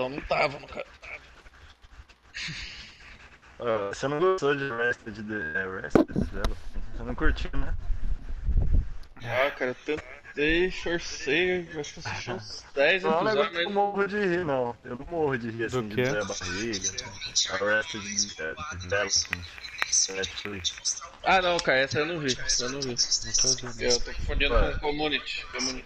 então não tava no cara. Ah, você não gostou de Rested, de, é, Rested Development? Você não curtiu, né? Ah, cara, eu tentei, forcei, acho que eu assisti uns 10 Não é um negócio que eu morro de rir, não. Eu não morro de rir assim, Do de quê? doer a barriga. Arrested é, Development. Ah não, cara, essa eu não vi, essa eu não vi. Eu tô confundindo com Community. Community.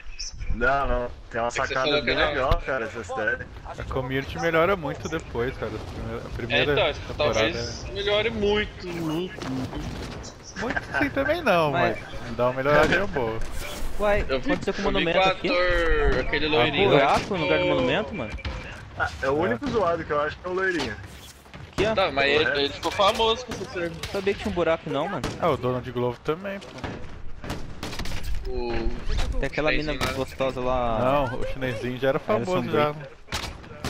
Não, não. Tem uma que você sacada que bem legal, cara, essa série. A community melhora muito depois, cara. A É, primeira então, acho que temporada talvez melhore muito, muito, muito. é... Muito assim também não, Mas- mas dá uma melhoradinha boa. Uai, Eu vi, aconteceu com o monumento o aqui? aquele Um loirinho. lá, buraco no lugar do monumento, mano? Ah, é o único zoado que eu acho que é o loirinho. Aqui, ó. Tá, mas ele, ele ficou famoso com essa série. Não sabia que tinha um buraco não, mano. Ah, o Donald Glover também, pô. O... Tem aquela mina lá. gostosa lá. Não, o chinesinho já era famoso já.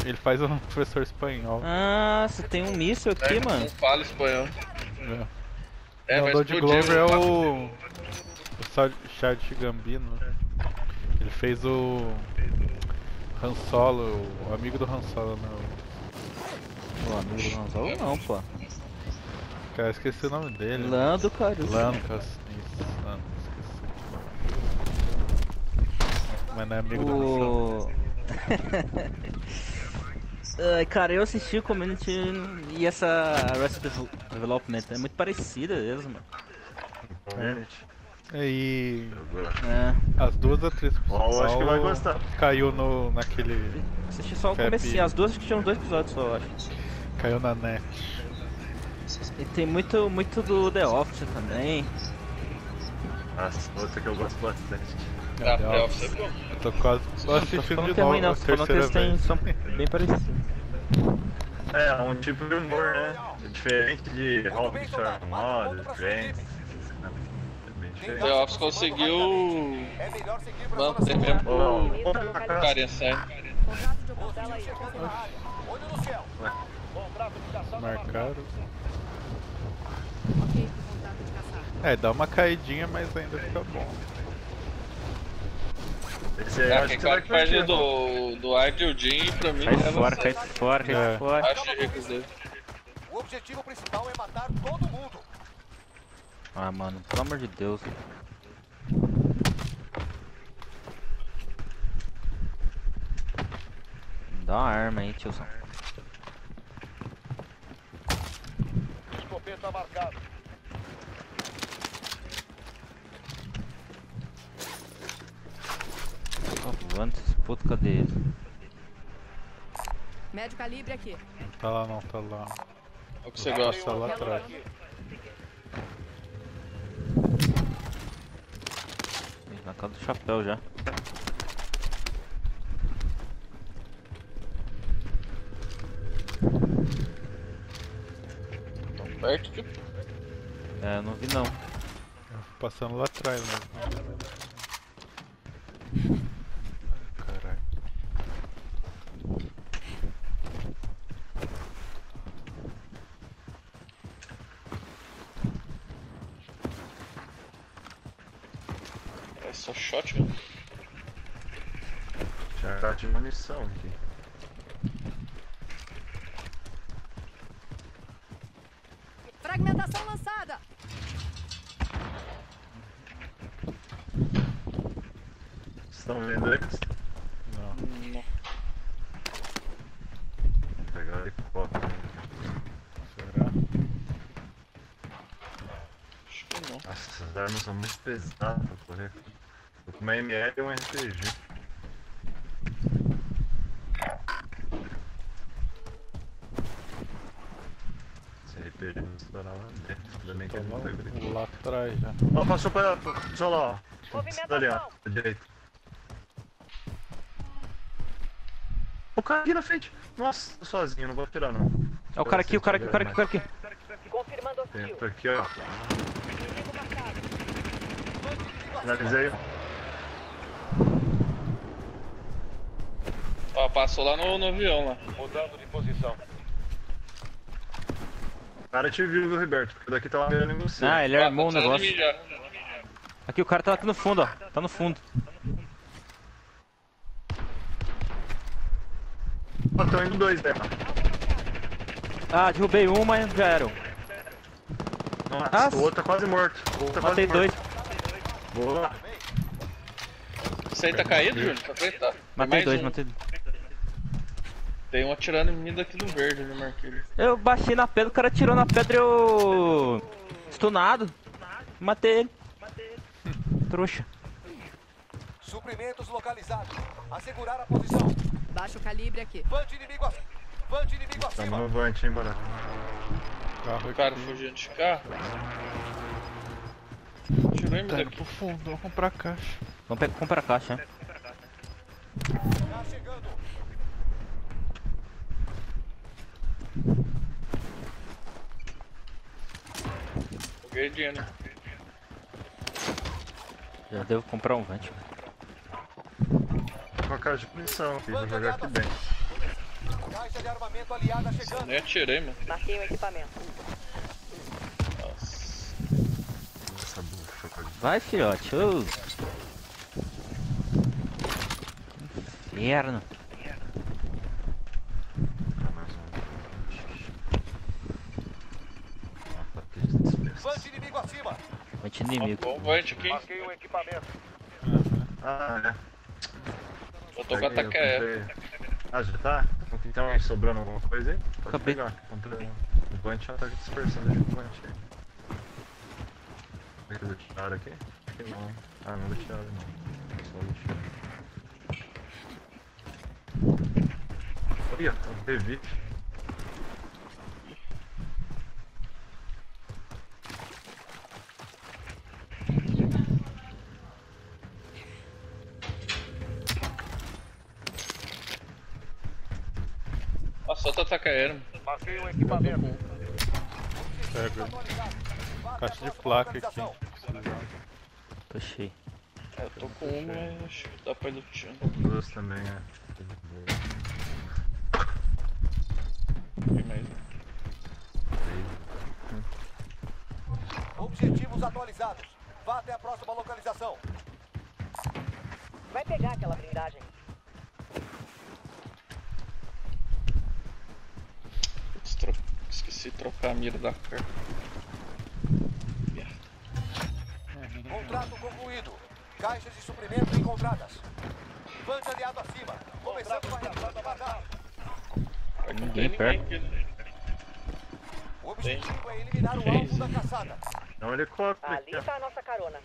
Ele faz um professor espanhol. Ah, você tem um míssil aqui, É, mano. Não fala espanhol. É. É, Não, o Donald Glover é tá? o. O Charles Gambino. Ele fez o. Han Solo, o amigo do Han Solo, né? Pô, amigo do Han Solo não, pô. Cara, esqueci o nome dele. Lando, cara. Lancas. Isso, Lando, esqueci. Mas não é amigo do. O... Ai, cara, eu assisti o Community e essa Arrested Development é muito parecida mesmo, mano. Community. E É, as duas atrizes eu acho que vai principais gostar. caiu no, naquele. assisti só o comecinho, as duas acho que tinham dois episódios só, eu acho. Caiu na net. E tem muito, muito do The Office também. Nossa, outra que eu gosto bastante. Ah, The The Office. Office é bom. Eu tô quase assistindo de que é novo não, falando que eles terceira têm, são bem parecidos. É, é um tipo de humor, né? É diferente de Start Mother, Friends. The Office conseguiu É manter mesmo o carinha sério. Contrato de cancela aí. Olho no céu. Contrato de caçada Marcaram. É, dá uma caidinha, mas ainda fica bom. Esse aí Ah, acho que vai que faz curtir. o irmão. do, do Idle Jim, pra mim, Cai leva fora, cai fora, cai É. fora. Acho ricos dele. O objetivo principal é matar todo mundo. Ah, mano, pelo amor de Deus. Dá uma arma aí, tiozão. Escopeta marcado. Tô voando esses putos, cadê eles? Médio calibre aqui. Não tá lá não, tá lá. É o que você gosta. Tá lá atrás. Na casa do chapéu já. É, eu não vi não. Eu fui passando lá atrás mesmo. Caralho. É só shot, mano. Já tá de munição aqui. Fragmentação lançada. Vocês estão vendo eles? Não. Não, Vou pegar o helicóptero. Será? acho que não. Nossa, são muito pesadas pra correr. Tô com uma ML e um RPG. Esse RPG não estourava dentro. Ainda bem que ele não lá, pegou lá atrás já. Ó, passou pra. Passou lá, ó. Ali, ó. À direita. O cara aqui na frente. Nossa, tô sozinho, não vou atirar não. É o cara aqui, o cara aqui, o cara aqui, o cara aqui. Confirmando Tem hostil. outro aqui, ó. Finalizei. Ó, passou lá no, no avião lá. Mudando de posição. O cara te viu, viu, Roberto? Porque daqui tá uma mirando em você. Ah, ele armou o tá precisando de negócio. Aqui, o cara tá aqui no fundo, ó. Tá no fundo. Ó, tô indo dois, né? Ah, derrubei um, mas já era. Nossa, Nossa. o outro tá quase morto. O outro tá Matei quase dois. Boa. Você aí tá caído, Júnior? Tá feito? Tá. Matei mais dois, um. matei dois. Tem um atirando em mim daqui do verde, eu marquei ele. Eu baixei na pedra, o cara tirou na pedra e eu. Stunado. Matei ele. Trouxa. Suprimentos localizados. Assegurar a posição. Baixo calibre aqui. Vante inimigo acima. Vante inimigo acima. no vante, hein, barato. Carro O cara fugindo de carro. Tirou Tá daqui. pro fundo, vamos comprar caixa. Vamos pe- comprar a caixa, né? Tá chegando. Joguei dinheiro. Já devo comprar um vante. Tô com a caixa de munição aqui, vou jogar aqui dentro. Caixa de armamento aliada chegando. Nem atirei, mano. Marquei o equipamento. Nossa. Essa bucha aqui. Vai, filhote. Ô. Inferno. Um. Vante inimigo acima. Vante inimigo. Vante aqui. Marquei o equipamento. Ah, é. Eu tô com ataque aéreo. Ah, já tá? Então tem sobrando alguma coisa aí? Pode Acabei. pegar. Comprei um Vante um ataque de dispersão. Deixa o Vante aí. Eles tiraram aqui? Acho que não. Ah, não tiraram não. Só deixaram. Olha, um revi. Nossa, outro ataque aéreo. mano. Marquei o equipamento. Pega. Caixa de placa aqui. Tô cheio. É, eu tô com uma, mas acho que dá pra ir lutando. Duas também, é. Tem mais um. Objetivos atualizados. Vá até a próxima localização. Vai pegar aquela blindagem. Esqueci de trocar a mira da carta. Contrato concluído. Caixas de suprimento encontradas. Vante aliado acima. Começando a reação da batalha. Não tem Ninguém perto. O objetivo é eliminar o alvo da caçada. É um helicóptero Ali ó. tá a nossa carona.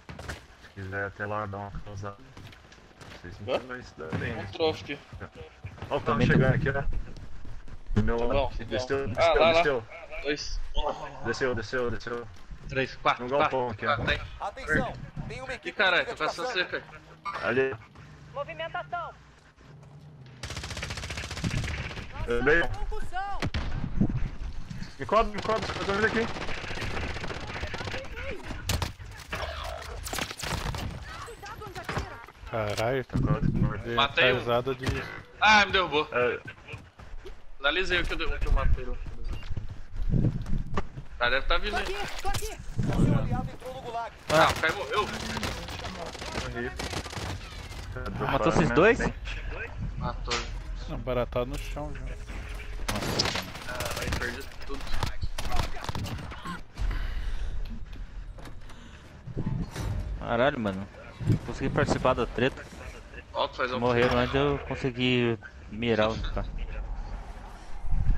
Se quiser até lá dar uma causada. Não sei se Hã? não vai se dar bem. Um troféu aqui. Ó, o carro chegando aqui, ó. Do meu Tá lado. tá Desceu, desceu, Ah, lá. desceu. Dois. Desceu, desceu, desceu. Três, quatro. No galpão aqui, ó. quatro, tem. Atenção. Tem uma Ih, equipe caralho, tô essa caçando. seca. Ali. Movimentação. Concussão. Me cobre, me cobre. Eu tô vindo aqui. Cuidado onde atira. Caralho, Tá dei Matei um. de. Ah, me derrubou. É, Finalizei o que eu, dei- o que eu matei cara deve tá vindo Tô aí. aqui, tô aqui. Entrou no gulag. Ah, o cara morreu. morri. Matou esses dois? Matou. Não, baratado no chão já. Ah, aí perdi tudo. Caralho, mano. Consegui participar da treta. Um. Morreram antes de eu conseguir mirar o cara.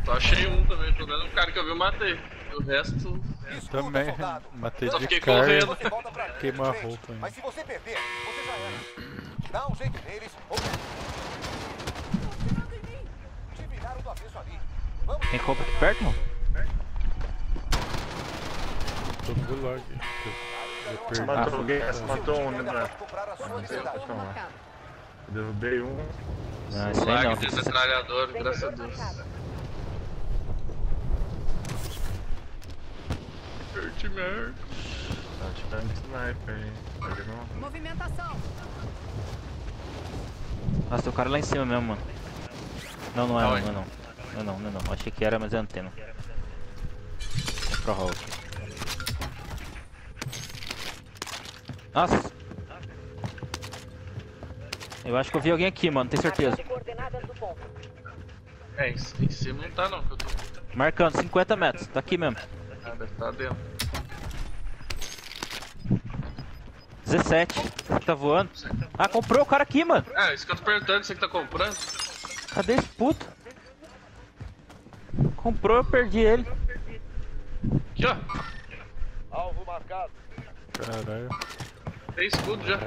Só achei um também, pelo menos o cara que eu vi eu matei. O resto. Escuta, Também soldado. matei Só de cara. Queimou a roupa, hein. Mas se você perder, você já era. Dá um jeito neles ou... Te viraram do avesso ali. Vamos Tem compra aqui perto, mano? Tô no gulag. Eu perdi. Matou alguém, matou um, né, Brad? Derrubei um. Não, isso aí não. de metralhador, graças a Deus. Merda. Tá tirando sniper não. Movimentação. Nossa, tem um cara lá em cima mesmo, mano. Não, não é, não, não é não. Não é não, não é não. Achei que era, mas é antena. Vou pra hall aqui. Nossa! Eu acho que eu vi alguém aqui, mano, tenho certeza. É, em cima não tá não, que eu tô. Marcando, 50 metros. Tá aqui mesmo. Deve tá dentro. 17. Você tá voando? Ah, comprou o cara aqui, mano. Ah, isso que eu tô perguntando, você que tá comprando? Cadê esse puto? Comprou, eu perdi ele. Aqui, ó. Alvo marcado. Caralho. Tem escudo já.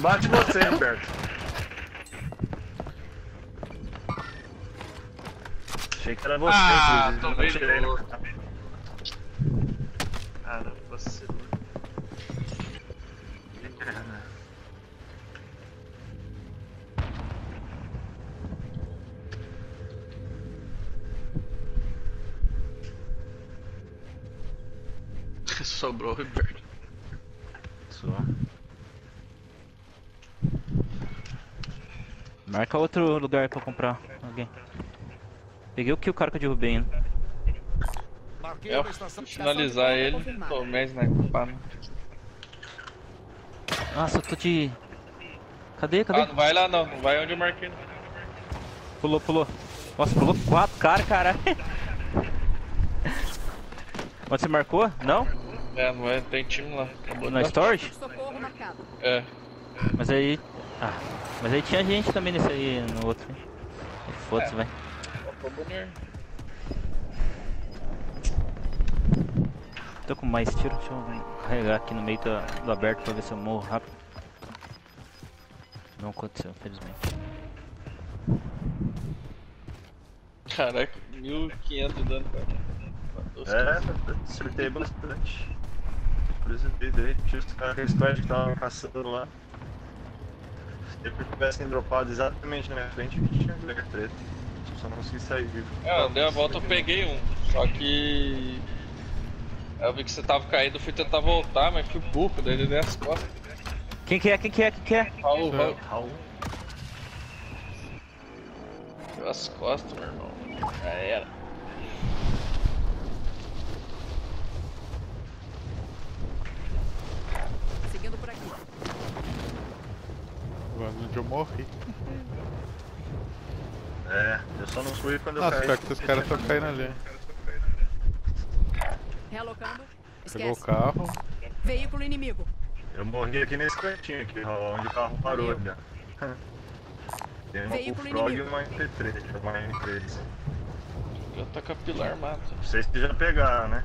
Bate você, Roberto. Achei que era você, Ah, inclusive. tomei no- Caramba, vacilou. Sobrou o Roberto. Só. Marca outro lugar pra comprar alguém. Peguei o que o cara que eu derrubei ainda. Marquei É, finalizar ele, tomei sniper. Nossa, eu tô de. Cadê? Ah, Cadê? não vai lá não, não vai onde eu marquei. não. Pulou, pulou. Nossa, pulou quatro caras, caralho. Onde você marcou? Não? É, não é, tem time lá. Acabou Na storage? É. Mas aí. Ah, mas aí tinha gente também nesse aí, no outro. hein? Foda-se, vai. Ó, Bonner. Tô com mais tiro, deixa eu carregar aqui no meio do, do aberto pra ver se eu morro rápido. Não aconteceu, infelizmente. Caraca, 1500 de dano, os caras. É, acertei bastante. Por isso eu dei, tinha os caras que squad que estavam caçando lá. Se eles tivessem dropado exatamente na minha frente, que tinha ganho treta. Só não consegui sair vivo. É, eu dei a volta, eu peguei um. Só que. Eu vi que você tava caído, eu fui tentar voltar, mas fui burro, daí ele deu as costas. Quem que é? Quem que é? Quem que é? Raul, Raul. Raul. Deu as costas, meu irmão. Já era. Seguindo por aqui. Agora onde eu morri. É, eu só não fui quando eu Nossa, caí. pior que esses caras estão caindo ali. Realocando. Pegou o carro. Veículo inimigo. Eu morri aqui nesse cantinho aqui, onde o carro parou ali. Tem uma Veículo Bullfrog e inimigo. uma MP3, uma M3. Eu tô com a pilar, mata. Vocês que já pegaram, né?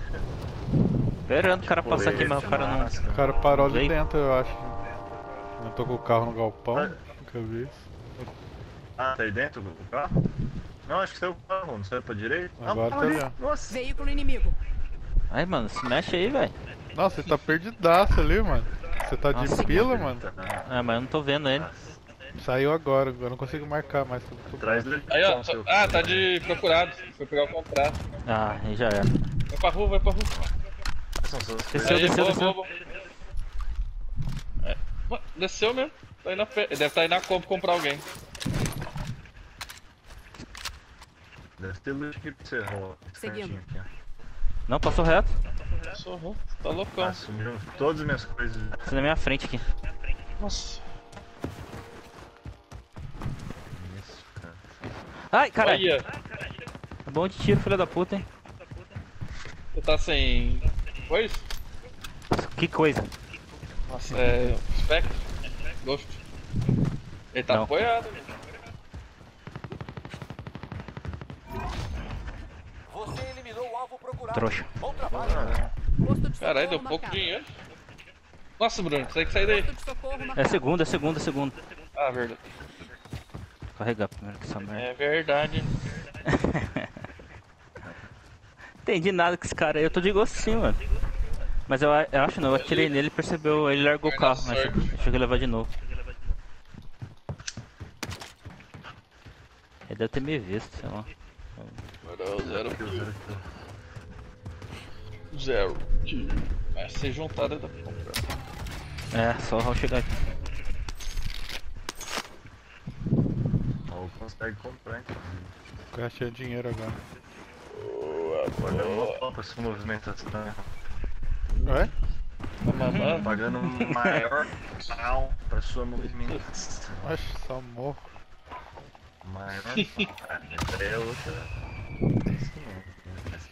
Esperando o cara passar aqui, mas o cara não. O cara parou ali dentro, eu acho. Não tô com o carro no galpão. Nunca vi isso. Ah, tá aí dentro do carro? Não, acho que saiu o carro, não saiu pra direita? Agora ah, tá ali, ó. Nossa! Veículo inimigo. Ai, mano, se mexe aí, velho. Nossa, ele tá perdidaço ali, mano. Você tá de Nossa, pila, mano? Ah, mas eu não tô vendo ele. Saiu agora, eu não consigo marcar mais. Atrás dele. Aí, ó. Ah, tá de procurado. Foi pegar o contrato. Ah, aí já era. Vai pra rua, vai pra rua. Desceu. Aí, desceu, boa, desceu. boa, boa. É. Desceu mesmo. Tá indo a pé. Ele deve estar indo na compra comprar alguém. Deve ter loot aqui pra você, esse Seguindo. aqui. Não, passou reto. Sorrou. Tá loucão. Ah, sumiram todas as minhas coisas. Você na minha frente aqui. Nossa. Isso, cara. Ai, caralho. Olha. É bom de tiro, filha da puta, hein? Você tá sem. Isso? Que coisa. Nossa, é. Spectre? Ghost. Ele tá Não. apoiado. Você eliminou o alvo procurado. Trouxa. De Caralho, deu pouco marcado. dinheiro. Nossa, Bruno, você tem que sair daí. É segunda, é segunda, é segunda. Ah, verdade. Carregar primeiro que essa merda. É verdade. Entendi nada com esse cara aí, eu tô de gosto sim, mano. Mas eu, eu acho não, eu atirei nele e percebeu, ele largou o carro, mas achou que levar de novo. Ele deve ter me visto, sei lá. Agora zero kill. Zero kill. Mas se juntar dá pra comprar. É, só o Raul chegar aqui. Raul consegue comprar, então. O cara tinha dinheiro agora. Pagando uma pau pra essa movimentação. Ué? Tá? Pagando um maior pau pra sua movimentação. Oxe, só morro. Ah, essa é outra.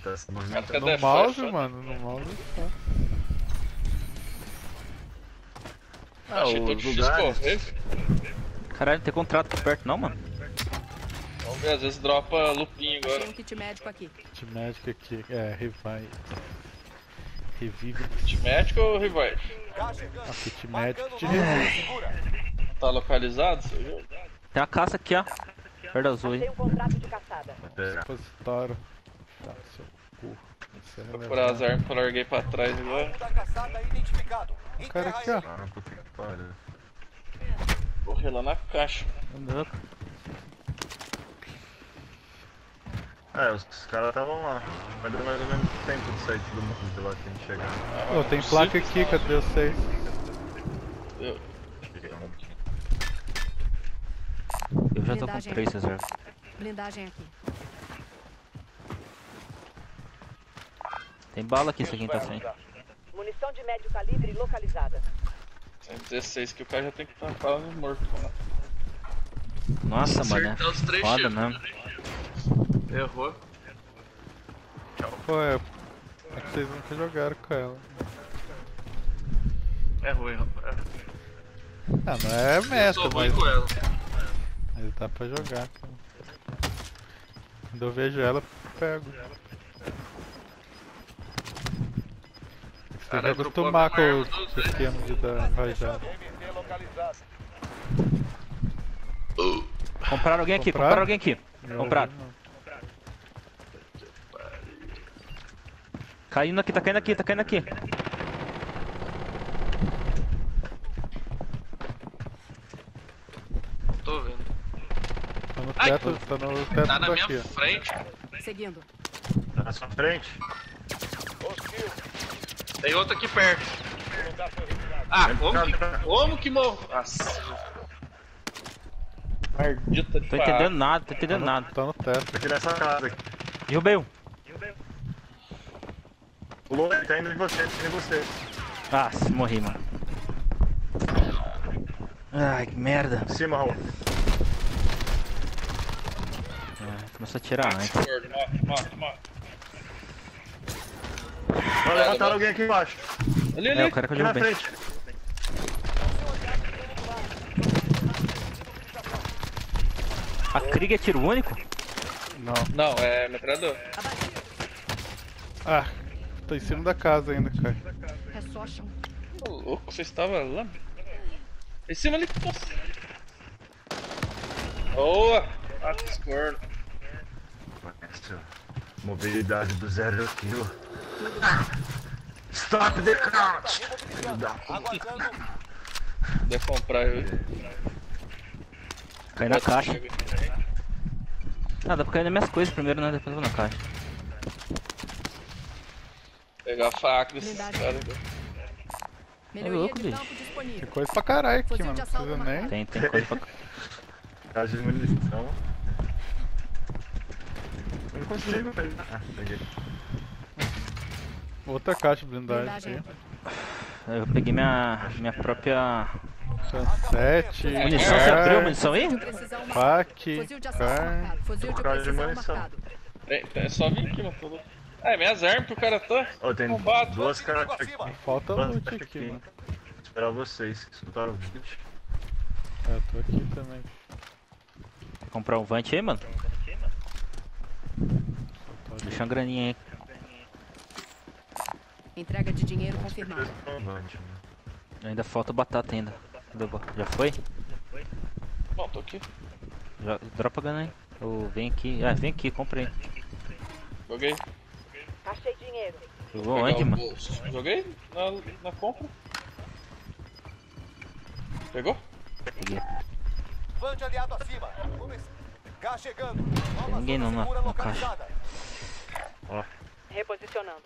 Tá se movimentando. Cadê No mouse, faixa? mano, no mouse tá. Ah, Achei tão os difícil lugares. correr. Caralho, não tem contrato aqui perto não, mano. Vamos ver, às vezes dropa lupinho agora. um kit médico aqui. De médico aqui. É, revive. Revive. De médico ou revive? Ah, kit médico de revive. Tá localizado? Tem uma caça aqui, ó. Perto azul aí. Tem um contrato de caçada. É, Supositório. Tá, seu cu. É Procurar as armas que eu larguei pra trás agora. Caçada identificado. Cara aqui, ó. Ah, que pariu. Correr lá na caixa. Louco. É, os caras estavam lá. Mas deu mais ou menos tempo de sair todo mundo de lá que a gente chegar. Ô, tem placa aqui, cadê vocês? Eu- Eu já tô com três reservas. Blindagem aqui. Tem bala aqui, essa quinta sem. Munição de médio calibre localizada. Tem 16 que o cara já tem que estar quase morto. Né? Nossa, mano. Os três Foda mesmo. Errou. Pô, é. É que vocês nunca jogaram com ela. É ruim, rapaz. Ah, não é Eu meta, ruim mas, com ela. mas dá pra jogar, cara. Quando eu vejo ela, eu pego. Você dropou acostumar com o esquema de dar rajada. Compraram alguém aqui, Compraram? alguém aqui. Compraram. Caindo aqui, tá caindo aqui, tá caindo aqui. Tô vendo. Tá no Ai, teto, tá no teto Tá na minha frente. Seguindo. Tá na sua frente? Tem outro aqui perto. Ah, como que, como que morreu? Nossa. Maldita de Tô entendendo nada, tô Tá entendendo no, nada. tá no teto. Aqui nessa casa aqui. Derrubei um. Pulou, ele tá indo em você, em você. Ah, se morri, mano. Ai, que merda. Em cima, Raul. Ah, começou a tirar antes. Mata, mata, mata. Olha, levantaram alguém aqui embaixo. Ali, ali. É, o cara que eu Aqui na derrubei. frente. A Krieg é tiro único? Não. Não, é metralhador. Ah, tô em cima da casa ainda, cara. É só chão. Ô, louco, você estava lá? Em cima ali. Nossa. Boa! Mata os cornos. Essa Mobilidade do zero kill. Stop the count! Deve comprar eu. Cai na caixa. Ah, dá pra cair nas minhas coisas primeiro, né? Depois eu vou na caixa. Pegar a faca desses caras. Melhoria louco, bicho. Tem coisa pra caralho aqui, mano. Não precisa nem. Tem, tem coisa pra. Caixa de munição. Eu não consigo pegar. Ah, peguei. Outra caixa de blindagem aqui. Eu peguei minha, minha própria. Cansete. Munição, você abriu a munição aí? Fuzil de precisão marcado. Fac. Fuzil de assalto Car. marcado. Fuzil de precisão munição. marcado. É só vir aqui, mano. Ah, é minhas armas que o cara tá. Ó, tem duas caras aqui. Falta loot caras aqui, aqui. mano. Vou esperar vocês, que escutaram o vídeo. É, eu tô aqui também. Comprar um vante aí, mano? Deixa uma graninha aí. Entrega de dinheiro confirmada. Ainda falta batata ainda. Já foi? Não, tô aqui. Já, dropa a grana aí. Ou vem aqui. Ah, vem aqui, compra aí. Joguei. Achei dinheiro. Jogou onde, mano? bolso. Joguei na, na compra. Pegou? Peguei. Vante aliado acima. Gás chegando. Ninguém não caixa. localizada. Reposicionando.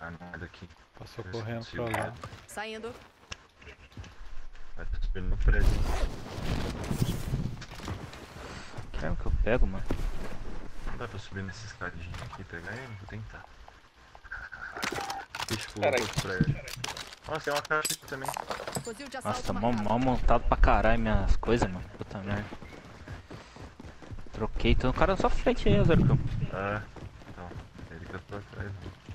Ah, nada aqui. Passou correndo pra lá. Saindo. Vai tá subindo no prédio. Quero que eu pego, mano. Não dá pra subir nessa escadinha aqui e pegar ele? Vou tentar. Deixa eu Caralho. pro prédio. Nossa, tem uma caixa aqui também. Nossa, marcado. mó montado pra caralho minhas coisas, mano. Eu Puta merda. Troquei, então o cara na sua frente aí, Zero Kill. É. Então, ele que eu tô atrás. Quer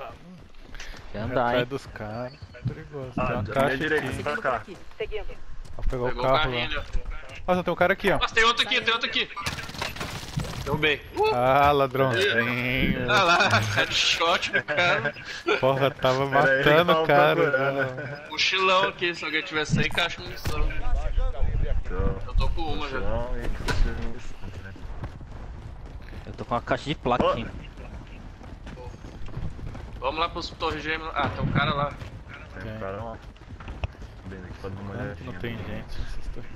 Corre andar, atrás hein? dos caras. Perigoso. Ah, tem uma caixa direita. aqui. Por cá. aqui. Seguindo. Vou pegar o Pegou o carro lá. ó. Nossa, tem um cara aqui, ó. Nossa, tem outro aqui, tem outro aqui. Derrubei. Uh, Ah, ladrãozinho. olha lá, headshot no cara. Porra, tava matando o cara. né? Mochilão aqui, se alguém tiver 100 caixas de munição. Eu tô com uma já. Né? Eu tô com uma caixa de placa aqui. Vamos lá pros torres gêmeas. Ah, tem um cara lá. Tem um cara lá. Bem daqui pra dar uma Não, olhadinha. não tem gente nessas torres.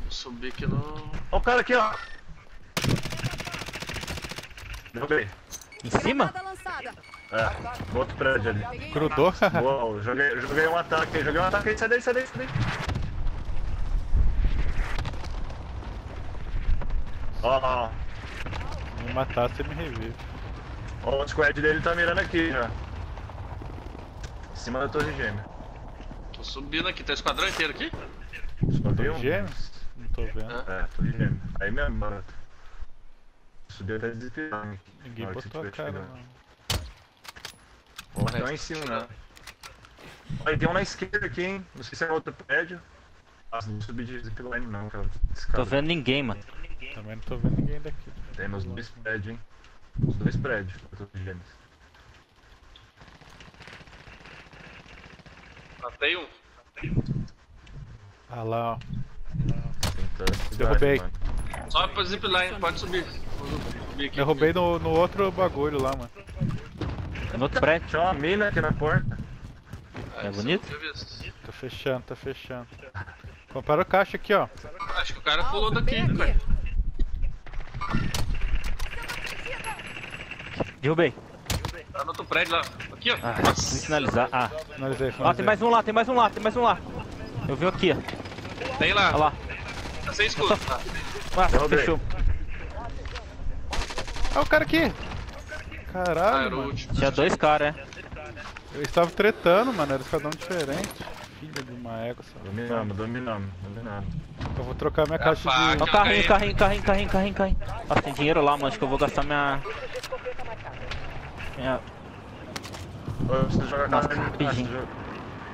Vou subir aqui no. Ó o cara aqui, ó. Derrubei. Em cima? É, no outro prédio ali. Grudou? Boa, joguei, joguei um ataque aí, joguei um ataque aí, sai daí, sai daí, sai daí. Ó, ó, Me matar, você me revive. Ó, o squad dele tá mirando aqui já. Em cima da torre gêmea. Tô subindo aqui, tem o esquadrão inteiro aqui? Gêmeo? Não tô vendo. É, torre gêmea. Aí mesmo, barato. Subiu até desesperado. aqui, Ninguém botou a cara. Ó, tem um em cima, né? Aí tem um na esquerda aqui, hein? Não sei se é outro prédio. Nossa, não subi de zipline não, cara. Tô vendo ninguém, mano. Também não tô vendo ninguém daqui. Tem nos dois prédios, hein? Os dois prédios, da torre gêmeas. Matei um. Ah lá, ó. Derrubei. Sobe pra zipline, pode subir. Aqui. Derrubei no, no outro bagulho lá, mano. É no outro prédio. Tinha uma mina aqui na porta. Ah, É bonito? Tá fechando, tá fechando. Compraram caixa aqui, ó. Acho que o cara pulou daqui, velho. Derrubei. Tá no outro prédio lá. Aqui, ó. Ah, tem que finalizar. Ah. Finalizei, Ó, finalizei. tem mais um lá, tem mais um lá, tem mais um lá. Eu vi um aqui, ó. Tem lá. Olha lá. Tá sem escudo. Ah, Ah, Derrubei. fechou. Ah, o cara aqui! ah, Caralho, era o mano. último. Tinha dois caras, é. Eles estavam tretando, mano. Era cada um diferente. Filha de uma égua, só. Dominamos, dominamos, dominamos. Eu vou trocar minha É caixa faca. de... Ó, carrinho, carrinho, carrinho, carrinho, carrinho, carrinho. Nossa, tem dinheiro lá, mano. Acho que eu vou gastar minha. Eu preciso jogar a Nossa, caixa de rapidinho. munição.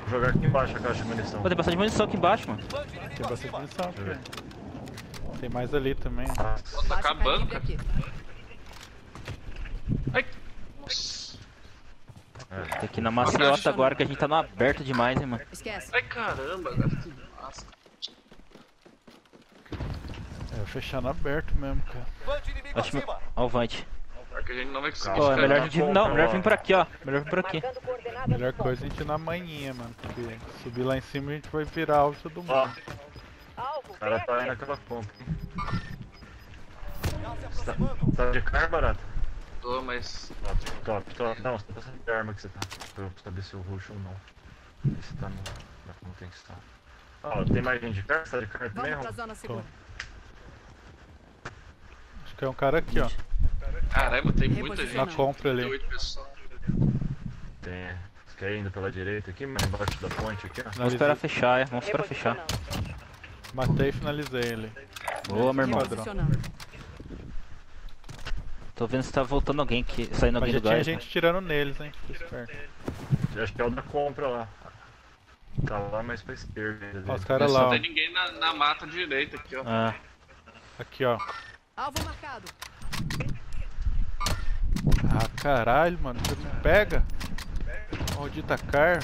Jogar aqui embaixo a caixa de munição. Pô, tem bastante munição aqui embaixo, mano. Tem bastante munição aqui. Tem mais ali também. Pô, tá acabando, cara. aqui. Ai. Nossa. Tem aqui na maciota agora que a gente tá no aberto demais, hein, mano. Esquece. Ai, caramba, gasto massa. É, fechando aberto mesmo, cara. Vante inimigo Acho que. acima. Ó, o Vante. Que a gente não vai conseguir Ó, é melhor a na gente. compra, Não, melhor ó. vir por aqui, ó. Melhor vir por aqui. Melhor coisa é a gente ir na manhinha, mano. Porque subir lá em cima a gente vai virar alvo todo mundo. Ó, o cara tá aí naquela? Já se aproximando. Tá de carro barato? Tô, mas. Top, top, top. Não, você tá passando de arma que você tá. Pra eu saber se eu ruxo ou não. Se tá no. na- Como tem que estar. Ó, tem mais gente de carro? Você tá de carro também, Vamos pra Ron? zona segura. Acho que é um cara aqui, ó. Caramba, tem muita gente. Na compra ali. 38 pessoas. Tem. Você quer ir indo pela direita aqui, mas embaixo da ponte aqui, ó. Vamos esperar fechar, é. Vamos esperar fechar. Matei e finalizei ele. Boa, meu irmão. Tô vendo se tá voltando alguém aqui, saindo Mas alguém do tinha gás. gente tirando neles, hein? Fica esperto. Acho que é o da compra lá. Tá lá mais pra esquerda. ali. Ó, os caras Não lá, ó. tem ninguém na, na mata direita aqui, ó. Ah, Aqui, ó. Alvo marcado. Ah, caralho, mano. Você não pega? Maldita car.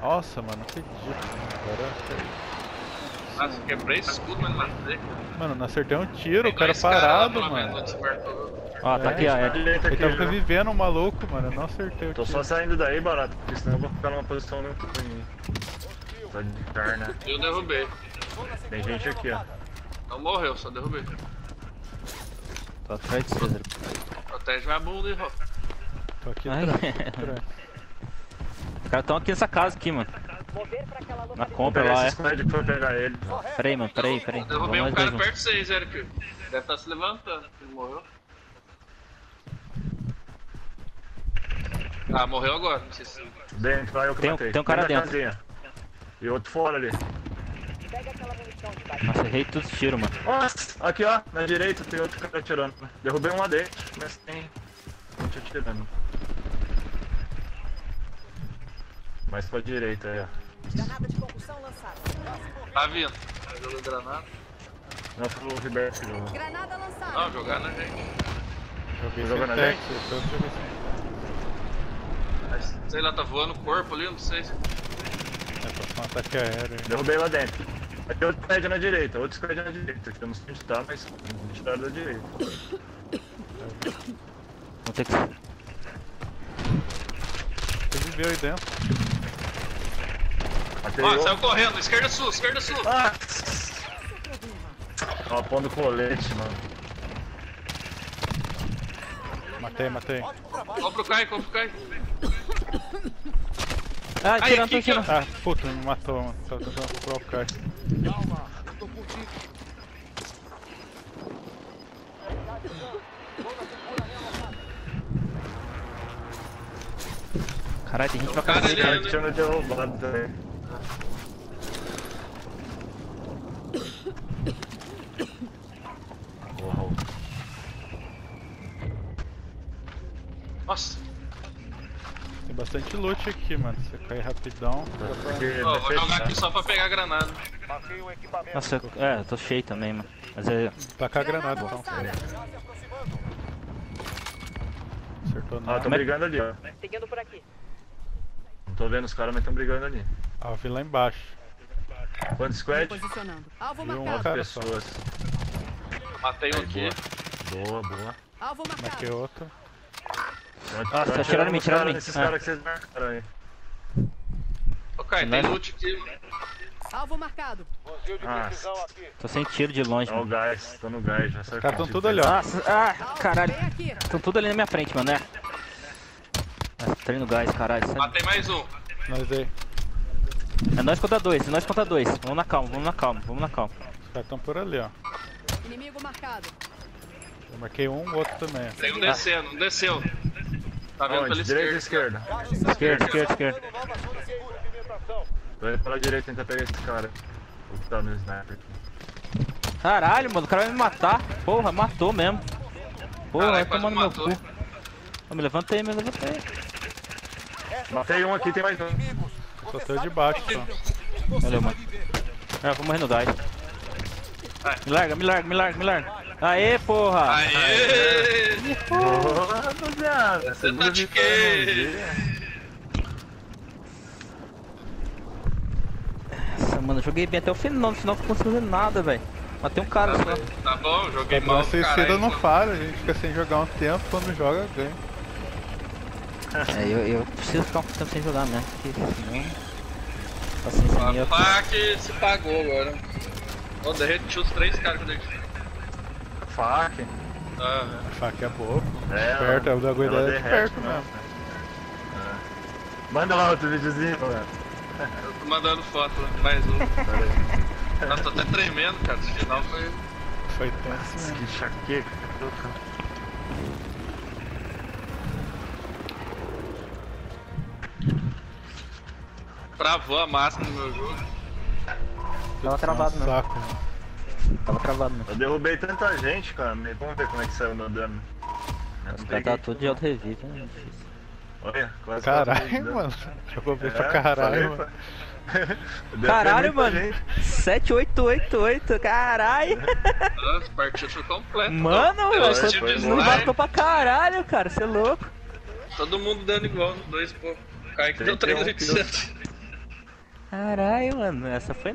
Nossa, mano, não acredito. Agora... Nossa, quebrei esse escudo, mas não matei. Mano, não acertei um tiro, o cara parado, mano. ó, tá É, aqui, ó. É. direita Ele aqui, tava já. revivendo o maluco, mano. Eu não acertei o Tô tiro. só saindo daí, barato, porque senão eu vou ficar numa posição muito ruim. Tá de carne. Eu derrubei. Tem gente aqui, ó. Não morreu, só derrubei. Tô atrás de César. Protege minha bunda e roda. Tô aqui atrás. Os caras tão aqui nessa casa aqui, mano. Mover pra aquela Na compra lá, é. esse squad que foi pegar ele. Peraí, mano, peraí, peraí. Eu derrubei um cara perto de vocês, Eric. Deve estar se levantando. Ele morreu. Ah, morreu agora. Não sei se. Dentro, lá eu que Tem um- matei. tem um cara dentro. casinha. E outro fora ali. Nossa, errei todos os tiros, mano. Nossa, aqui ó, na direita tem outro cara atirando. Derrubei um lá dentro, mas tem gente atirando. Mais pra direita aí, ó. Granada de concussão lançada. Tá vindo. Tá jogando granada. Não foi o Riberto que jogou. Granada lançada. Não, jogar na gente. Joguei na gente? Sei lá, tá voando o corpo ali, não sei. É, passou um ataque aéreo. Derrubei lá dentro. Aqui outro squad na direita, outro squad na direita. Eu não sei onde tá, mas tiraram da direita. Vou ter que. Você viveu aí dentro. Ó, um. saiu correndo, esquerda sul, esquerda sul. Ah! Ó, pondo colete, mano. Matei, matei. Vamos pro Kai, vamos pro Kai. Ah, tirando, aqui, tirando. Ah, puta, me matou, mano. Tava tentando procurar o Kai. Calma, eu tô contigo. Caralho, tem gente pra ele- Cara, me derrubado também. Uau. Nossa, Tem bastante loot aqui, mano. Se você cair rapidão. Ó, vai vou jogar aqui só pra pegar a granada. Marquei o equipamento. Nossa, eu- é, eu tô cheio também, mano. Mas é. Tacar a granada então. Acertou Ah, nada. tô brigando ali, ó. Seguindo por aqui. Não tô vendo os caras, mas tão brigando ali. Ah, eu vi lá embaixo. Quantos squad? Alvo Vi um só. Pessoas. Matei um aqui. Boa, boa. Alvo Marquei marcado. outro. Nossa, tá tirando em mim, tirando em mim. Esses Ah. caras que vocês marcaram aí. Ô, Kai, tem Leva. loot aqui, mano. Alvo marcado. De Ah. Tô sem tiro de longe, Ó o mano. gás, tô no gás já. Os caras tão tudo ali, ó. Nossa, ah, caralho. Estão tudo ali na minha frente, mano, né? Ah, treino gás, caralho. Sabe? Matei mais um. Nós aí. É nós contra dois, é nós contra dois. Vamos na calma, vamos na calma, vamos na calma. Os caras estão por ali, ó. Inimigo marcado. Eu marquei um, o outro também. Tem um descendo, um desceu. Tá vendo pela Onde? Direita ou esquerda. esquerda? Esquerda, esquerda, esquerda. Nova zona segura de indo pela direita tentar pegar esse cara. O que tá no sniper. Caralho, mano, o cara vai me matar. Porra, matou mesmo. Porra, Caralho, vai tomando meu cu. Eu me levantei, me levantei. Matei um aqui, tem mais um. Só tô de baixo, só. Valeu, mano. É, vou morrer no gás. Me larga, me larga, me larga, me larga. Aê, porra! Aê! Boa, rapaziada. Segunda tá de no dia. Nossa, mano, eu joguei bem até o final, no final não consegui fazer nada, velho. Matei um cara só. Tá bom, joguei Padrão mal. suicida caralho, não mano. falha, a gente fica sem jogar um tempo, quando joga, ganha. É, eu, eu preciso ficar um tempo sem jogar mesmo, porque senão. Paciência minha. A se pagou agora. Ó, derreti os três caras que eu deixei. Faca. Ah, A faca é boa. É, Esperto, é o bagulho ela dela é esperto né? mesmo. É. Manda lá outro videozinho, mano. Eu tô mandando foto, lá, mais um. Pera aí. Nossa, tô até tremendo, cara. Esse final foi. Foi tenso mesmo. Que enxaqueca. Travou a máscara no meu jogo. Tava travado um mesmo. saco, mano. Tava travado mesmo. Eu derrubei tanta gente, cara. Vamos ver como é que saiu meu dano. Os não caras tava tudo de auto revive, né? Olha, quase Caralho, dano. mano. Jogou bem É, pra caralho, mano. Caralho, mano. gente. 7888, caralho. Nossa, partida foi completa. Mano, foi de não matou pra caralho, cara, você é louco. Todo mundo dando igual, dois pô. O Kaique deu 31 3,800. Caralho, mano, essa foi